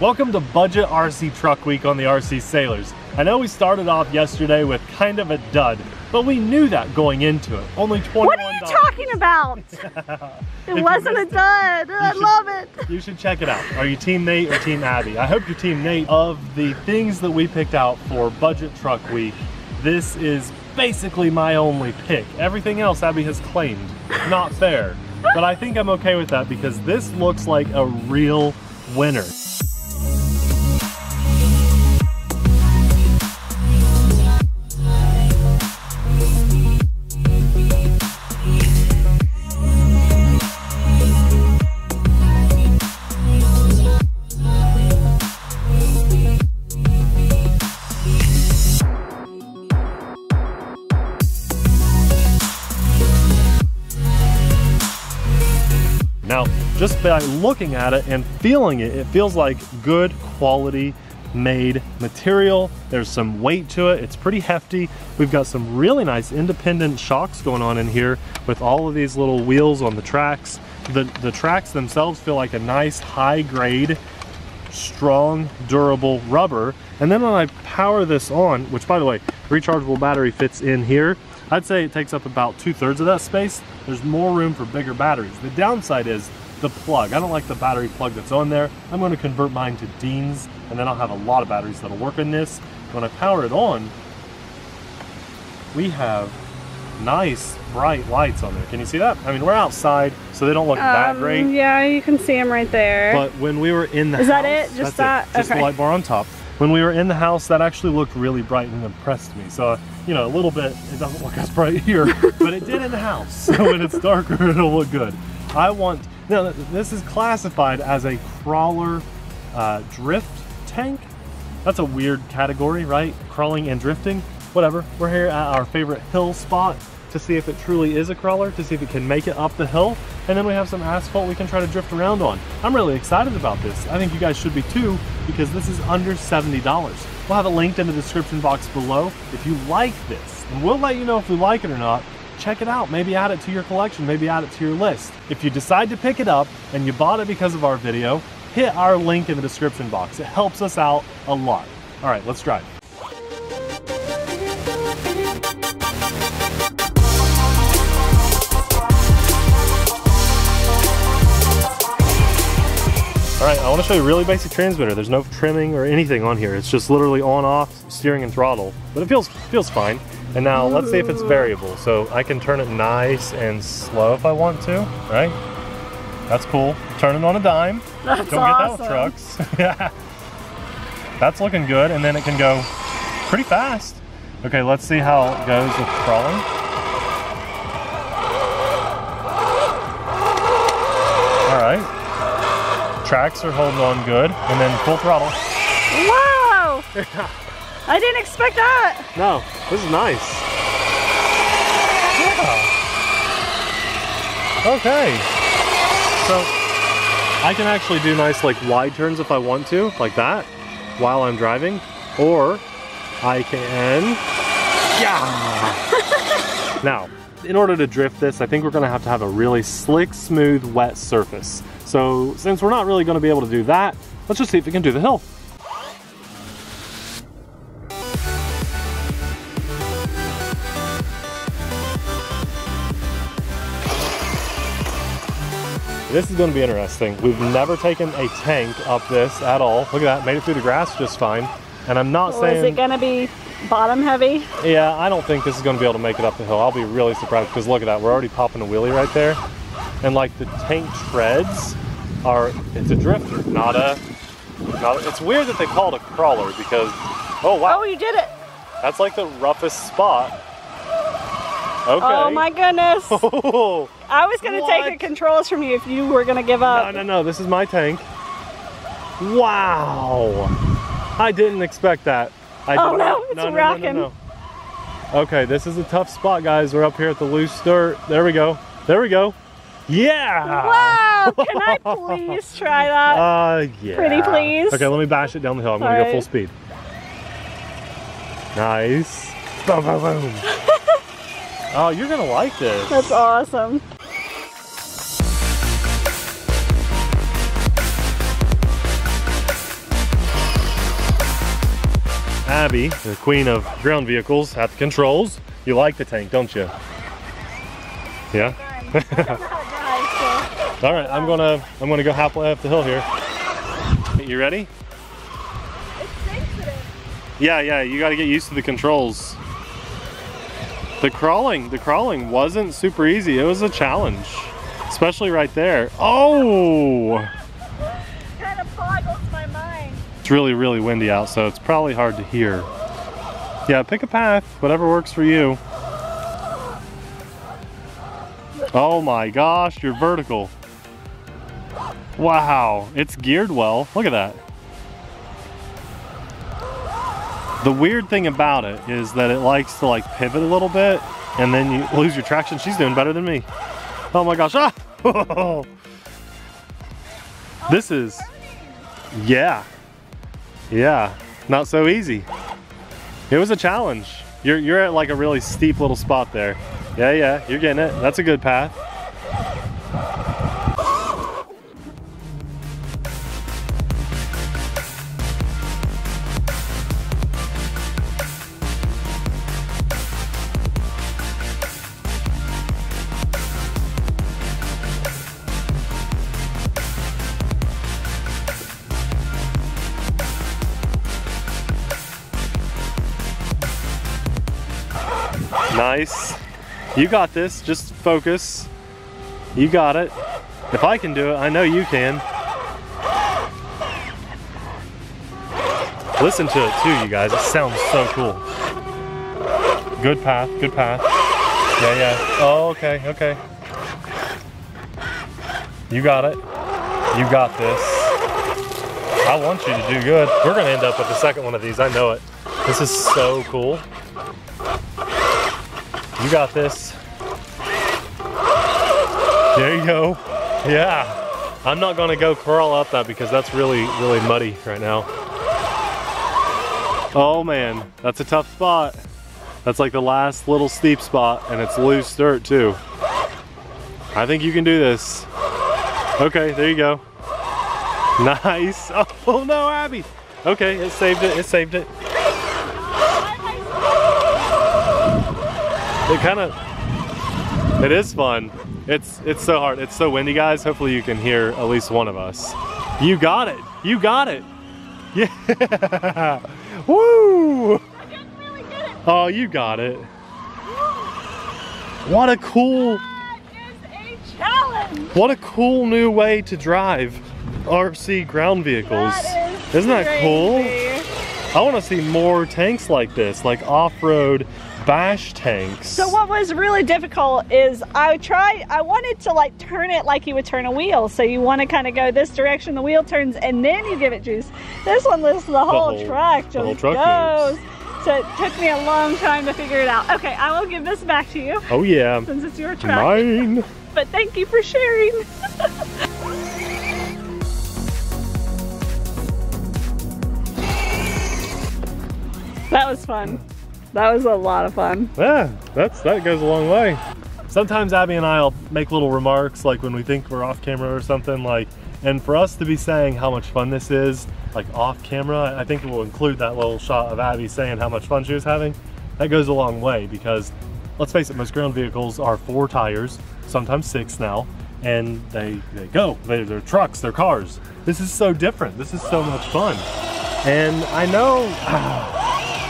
Welcome to Budget RC Truck Week on the RC Saylors. I know we started off yesterday with kind of a dud, but we knew that going into it. Only $21. What are you talking about? it wasn't a it, dud. I should- love it. You should check it out. Are you Team Nate or Team Abby? I hope you're Team Nate. Of the things that we picked out for Budget Truck Week, this is basically my only pick. Everything else Abby has claimed. Not fair. But I think I'm okay with that because this looks like a real winner. Now, just by looking at it and feeling it, it feels like good quality made material. There's some weight to it. It's pretty hefty. We've got some really nice independent shocks going on in here with all of these little wheels on the tracks. The, the tracks themselves feel like a nice high grade, strong, durable rubber. And then when I power this on, which by the way, rechargeable battery fits in here, I'd say it takes up about two thirds of that space. There's more room for bigger batteries. The downside is the plug. I don't like the battery plug that's on there. I'm going to convert mine to Dean's and then I'll have a lot of batteries that'll work in this. When I power it on, we have nice bright lights on there. Can you see that? I mean, we're outside, so they don't look that Um, great. Yeah, you can see them right there. But when we were in the Is that it? Just that? Just the light bar on top. When we were in the house, that actually looked really bright and impressed me. So, you know, a little bit, it doesn't look as bright here, but it did in the house. So when it's darker, it'll look good. I want, now this is classified as a crawler uh, drift tank. That's a weird category, right? Crawling and drifting, whatever. We're here at our favorite hill spot to see if it truly is a crawler, to see if it can make it up the hill. And then we have some asphalt we can try to drift around on. I'm really excited about this. I think you guys should be too, because this is under $70. We'll have it linked in the description box below. If you like this, and we'll let you know if we like it or not, check it out. Maybe add it to your collection, maybe add it to your list. If you decide to pick it up and you bought it because of our video, hit our link in the description box. It helps us out a lot. All right, let's drive. All right, I want to show you a really basic transmitter. There's no trimming or anything on here. It's just literally on off steering and throttle, but it feels feels fine. And now let's see if it's variable. So I can turn it nice and slow if I want to, right? That's cool. Turn it on a dime. That's Don't awesome. get that with trucks. yeah. That's looking good. And then it can go pretty fast. Okay, let's see how it goes with crawling. All right. Tracks are holding on good. And then full throttle. Wow! I didn't expect that. No, this is nice. Yeah. Okay. So I can actually do nice like wide turns if I want to, like that, while I'm driving. Or I can, yeah. now, in order to drift this, I think we're gonna have to have a really slick, smooth, wet surface. So since we're not really gonna be able to do that, let's just see if we can do the hill. This is going to be interesting. We've never taken a tank up this at all. Look at that, made it through the grass just fine. And I'm not Well, is it gonna be bottom heavy? yeah, I don't think this is going to be able to make it up the hill. I'll be really surprised because look at that, we're already popping a wheelie right there. And like the tank treads are, it's a drifter, not a, not a, it's weird that they call it a crawler because, oh wow, Oh, you did it. that's like the roughest spot. Okay. Oh my goodness. Oh, I was gonna take the controls from you if you were gonna give up. no, no, no. this is my tank. Wow. I didn't expect that. I Oh, no, it's no, no, rocking. No, Okay, this is a tough spot, guys. We're up here at the loose dirt. There we go. There we go. Yeah. Wow! Can I please try that? Uh, yeah. Pretty please? Okay, let me bash it down the hill. I'm gonna go full speed. Nice. Boom, boom, boom. oh, you're gonna like this. That's awesome. Abby, the queen of ground vehicles, at the controls. You like the tank, don't you? Yeah. All right, I'm gonna I'm gonna go halfway up the hill here. You ready? Yeah, yeah. You got to get used to the controls. The crawling, the crawling wasn't super easy. It was a challenge, especially right there. Oh! kind of boggles my mind. It's really, really windy out, so it's probably hard to hear. Yeah, pick a path, whatever works for you. Oh my gosh, you're vertical. Wow, it's geared well. Look at that. The weird thing about it is that it likes to like pivot a little bit and then you lose your traction. She's doing better than me. Oh my gosh. Ah! this is, yeah. Yeah, not so easy. It was a challenge. You're, you're at like a really steep little spot there. Yeah, yeah, you're getting it. That's a good path. Nice. You got this. Just focus. You got it. If I can do it, I know you can. Listen to it too, you guys. It sounds so cool. Good path, good path. Yeah, yeah. Oh, okay, okay. You got it. You got this. I want you to do good. We're gonna end up with the second one of these, I know it. This is so cool. You got this. There you go. Yeah. I'm not gonna go crawl up that because that's really, really muddy right now. Oh man, that's a tough spot. That's like the last little steep spot and it's loose dirt too. I think you can do this. Okay, there you go. Nice. Oh no, Abby. Okay, it saved it, it saved it. It kind of, it is fun. It's it's so hard. It's so windy, guys. Hopefully you can hear at least one of us. You got it. You got it. Yeah. Woo! Oh, you got it. What a cool, challenge. what a cool new way to drive RC ground vehicles. That is Isn't that cool? I want to see more tanks like this, like off-road bash tanks. So what was really difficult is I tried, I wanted to like turn it like you would turn a wheel. So you want to kind of go this direction, the wheel turns, and then you give it juice. This one lets the whole, whole- truck the whole truck goes. So it took me a long time to figure it out. Okay, I will give this back to you Oh yeah, since it's your truck. mine. But thank you for sharing. that was fun. That was a lot of fun. Yeah, that's that goes a long way. Sometimes Abby and I'll make little remarks like when we think we're off camera or something like and for us to be saying how much fun this is like off camera, I think we'll include that little shot of Abby saying how much fun she was having. That goes a long way because let's face it, most ground vehicles are four tires, sometimes six now, and they, they go. They, they're trucks, they're cars. This is so different. This is so much fun. And I know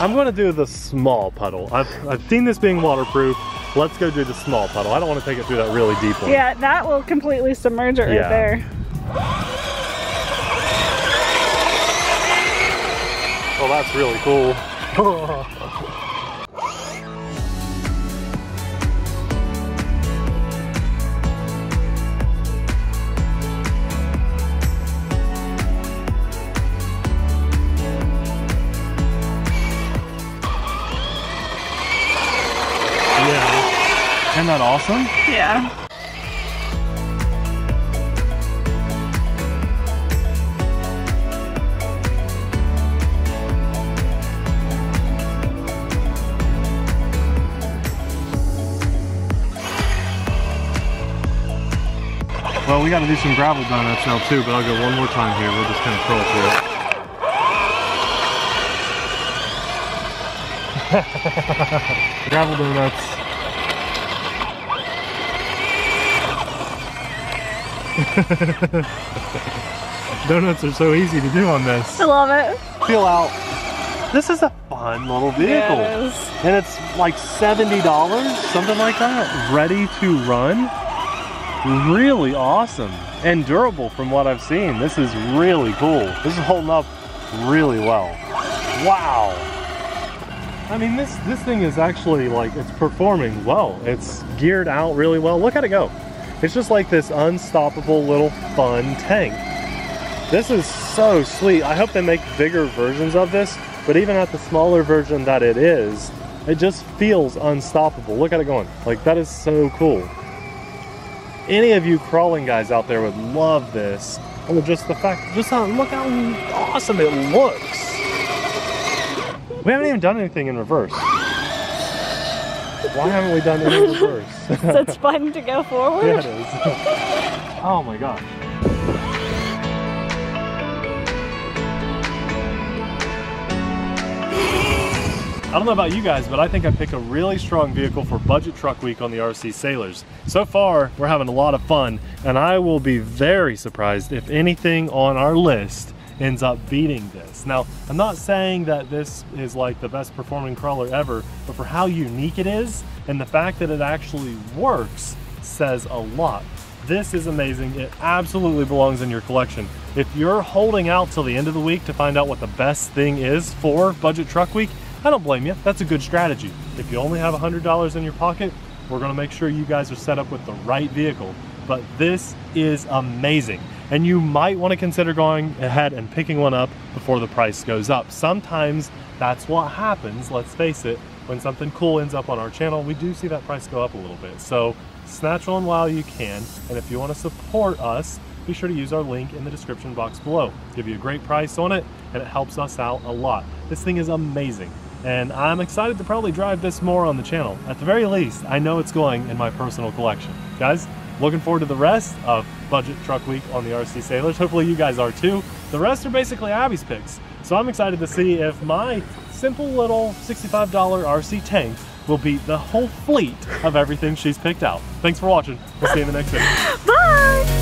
I'm gonna do the small puddle. I've, I've seen this being waterproof. Let's go do the small puddle. I don't want to take it through that really deep one. Yeah, that will completely submerge it right Yeah. there. Oh, that's really cool. awesome? Yeah. Well, we got to do some gravel donuts now too, but I'll go one more time here. We'll just kind of crawl through it. Gravel donuts. donuts are so easy to do on this. I love it. Feel out. This is a fun little vehicle. Yes. And it's like $70, something like that. Ready to run. Really awesome and durable from what I've seen. This is really cool. This is holding up really well. Wow. I mean, this, this thing is actually like, it's performing well. It's geared out really well. Look at it go. It's just like this unstoppable little fun tank. This is so sweet. I hope they make bigger versions of this, but even at the smaller version that it is, it just feels unstoppable. Look at it going. Like that is so cool. Any of you crawling guys out there would love this. Or just the fact, just how, look how awesome it looks. We haven't even done anything in reverse. Why haven't we done any reverse? So it's fun to go forward. Yeah, it is. oh my gosh. I don't know about you guys, but I think I pick a really strong vehicle for Budget Truck Week on the RC Saylors. So far, we're having a lot of fun, and I will be very surprised if anything on our list ends up beating this. Now, I'm not saying that this is like the best performing crawler ever, but for how unique it is, and the fact that it actually works, says a lot. This is amazing. It absolutely belongs in your collection. If you're holding out till the end of the week to find out what the best thing is for Budget Truck Week, I don't blame you. That's a good strategy. If you only have $100 in your pocket, we're gonna make sure you guys are set up with the right vehicle. But this is amazing. And you might wanna consider going ahead and picking one up before the price goes up. Sometimes that's what happens, let's face it, when something cool ends up on our channel, we do see that price go up a little bit. So snatch one while you can. And if you wanna support us, be sure to use our link in the description box below. Give you a great price on it, and it helps us out a lot. This thing is amazing and I'm excited to probably drive this more on the channel. At the very least, I know it's going in my personal collection. Guys, looking forward to the rest of Budget Truck Week on the RC Saylors. Hopefully you guys are too. The rest are basically Abby's picks. So I'm excited to see if my simple little $65 RC tank will beat the whole fleet of everything she's picked out. Thanks for watching. We'll see you in the next video. Bye.